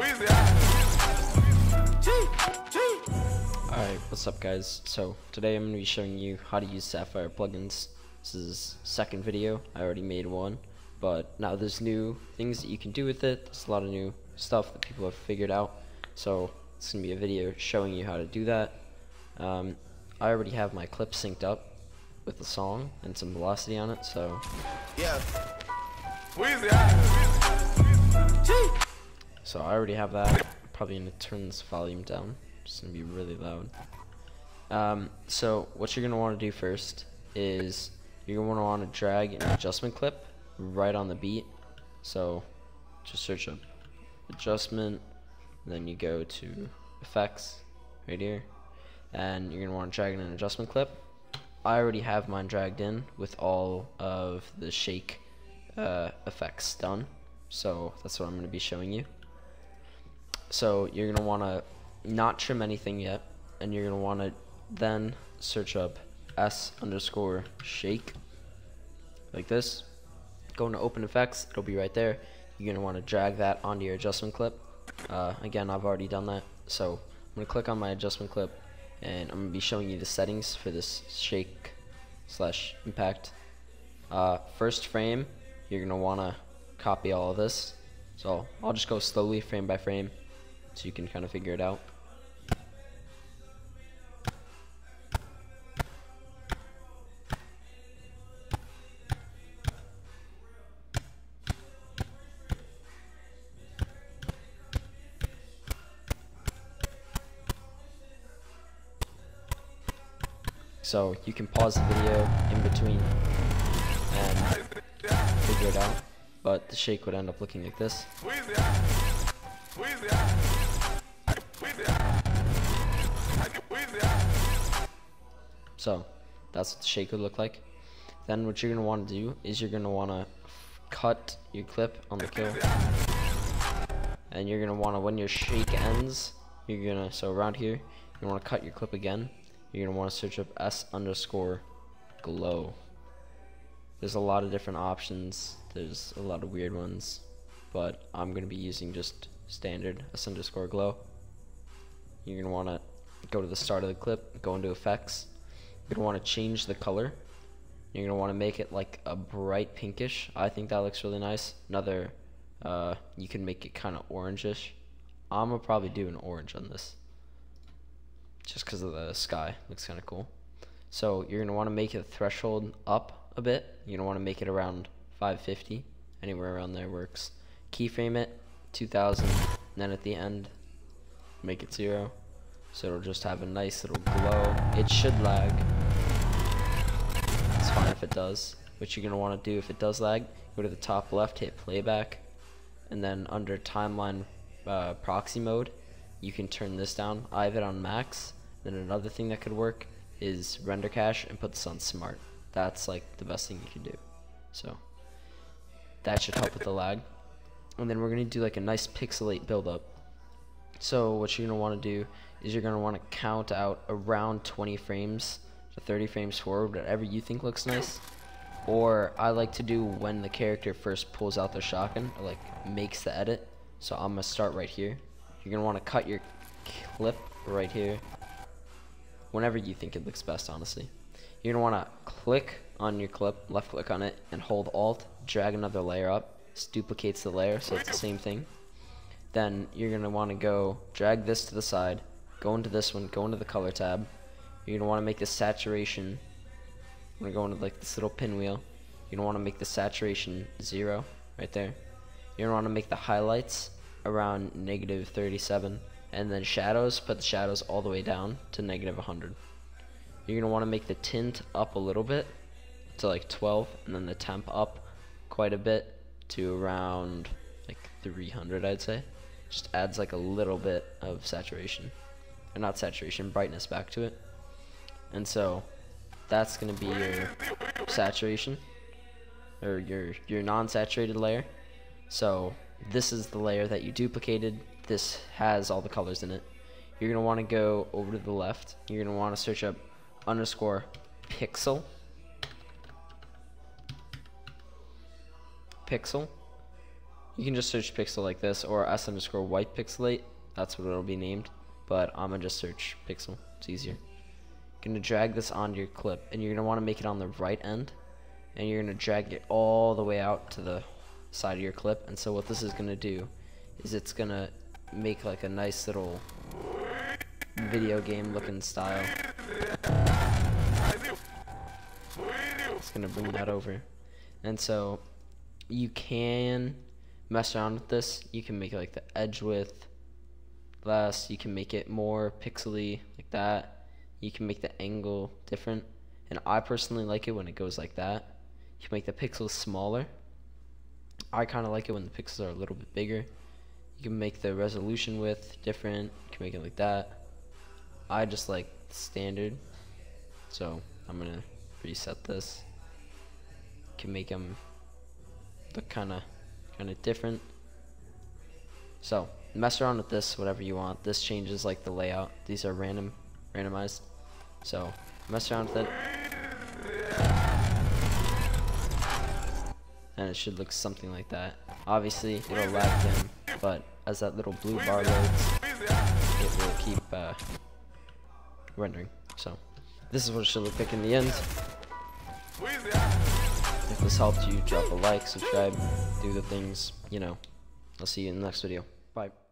Alright, what's up guys? So, today I'm going to be showing you how to use Sapphire plugins. This is second video, I already made one, but now there's new things that you can do with it, there's a lot of new stuff that people have figured out, so it's going to be a video showing you how to do that. Um, I already have my clip synced up with the song and some velocity on it, so... Yeah. So I already have that. Probably gonna turn this volume down. It's gonna be really loud. Um, so what you're gonna want to do first is you're gonna to to drag an adjustment clip right on the beat. So just search up adjustment, then you go to effects right here, and you're gonna want to drag in an adjustment clip. I already have mine dragged in with all of the shake uh, effects done, so that's what I'm gonna be showing you. So you're gonna want to not trim anything yet, and you're gonna want to then search up s underscore shake like this. Go into open effects, it'll be right there. You're gonna want to drag that onto your adjustment clip. Uh, again, I've already done that, so I'm gonna click on my adjustment clip, and I'm gonna be showing you the settings for this shake slash impact. Uh, first frame, you're gonna wanna copy all of this. So I'll just go slowly, frame by frame so you can kind of figure it out. So you can pause the video in between and figure it out, but the shake would end up looking like this. So that's what the shake would look like. Then what you're gonna want to do is you're gonna want to cut your clip on the kill, and you're gonna want to when your shake ends, you're gonna so around here you want to cut your clip again. You're gonna want to search up s underscore glow. There's a lot of different options. There's a lot of weird ones, but I'm gonna be using just standard s underscore glow. You're gonna want to go to the start of the clip, go into effects, you're want to change the color. You're want to make it like a bright pinkish. I think that looks really nice. Another, uh, you can make it kind of orangish. I'm to probably do an orange on this. Just because of the sky. Looks kind of cool. So you're want to make the threshold up a bit. You're want to make it around 550. Anywhere around there works. Keyframe it, 2000. And then at the end, make it zero. So it'll just have a nice little glow. It should lag. It's fine if it does. What you're going to want to do if it does lag, go to the top left, hit playback, and then under timeline uh, proxy mode, you can turn this down. I have it on max. Then another thing that could work is render cache and put this on smart. That's like the best thing you can do. So that should help with the lag. And then we're going to do like a nice pixelate buildup. So what you're going to want to do is you're going to want to count out around 20 frames to 30 frames forward, whatever you think looks nice. Or I like to do when the character first pulls out their shotgun, or like makes the edit. So I'm going to start right here. You're going to want to cut your clip right here. Whenever you think it looks best, honestly. You're going to want to click on your clip, left click on it, and hold Alt, drag another layer up. This duplicates the layer, so it's the same thing. Then you're going to want to go drag this to the side, go into this one, go into the color tab. You're going to want to make the saturation, I'm going to go into like this little pinwheel. You're going to want to make the saturation zero right there. You're going to want to make the highlights around negative 37 and then shadows, put the shadows all the way down to negative 100. You're going to want to make the tint up a little bit to like 12 and then the temp up quite a bit to around like 300 I'd say. Just adds like a little bit of saturation or not saturation, brightness back to it. And so that's going to be your saturation or your your non-saturated layer. So this is the layer that you duplicated. This has all the colors in it. You're going to want to go over to the left. You're going to want to search up underscore pixel. Pixel. you can just search pixel like this or s underscore white pixelate. That's what it'll be named. But I'm gonna just search pixel. It's easier. You're gonna drag this onto your clip, and you're gonna want to make it on the right end, and you're gonna drag it all the way out to the side of your clip. And so what this is gonna do is it's gonna make like a nice little video game looking style. It's gonna bring that over. And so you can mess around with this. You can make like the edge width less. You can make it more pixely like that. You can make the angle different. And I personally like it when it goes like that. You can make the pixels smaller. I kind of like it when the pixels are a little bit bigger. You can make the resolution width different. You can make it like that. I just like standard. So I'm going to reset this. Can make them look kind of kind of different. So mess around with this whatever you want. This changes like the layout. These are random, randomized. So mess around with it. And it should look something like that. Obviously it'll lag in, but as that little blue bar loads, it will keep uh, rendering. So this is what it should look like in the end. If this helped you, drop a like, subscribe, do the things, you know. I'll see you in the next video. Bye.